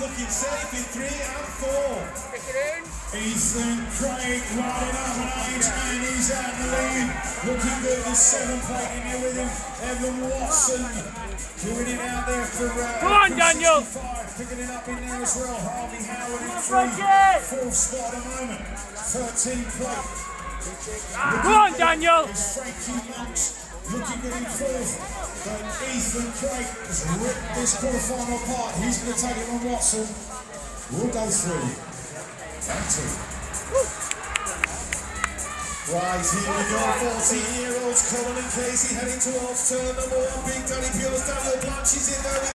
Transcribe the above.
looking safe in three and four. Ethan Craig riding up an age and he's out in the lead. Looking good plate in here with him. Evan Watson doing it out there for uh, Come on, Daniel. picking it up in there as well. Harvey Howard in three. Fourth spot at the moment. 13 plate. Come on, Daniel. In fourth. But Ethan Craig has ripped this quarterfinal apart. He's going to take it on Watson. We'll go three. And two. Right, here we go, 14 year olds, Colin and Casey heading towards turn number one. Big Danny Pure's Daniel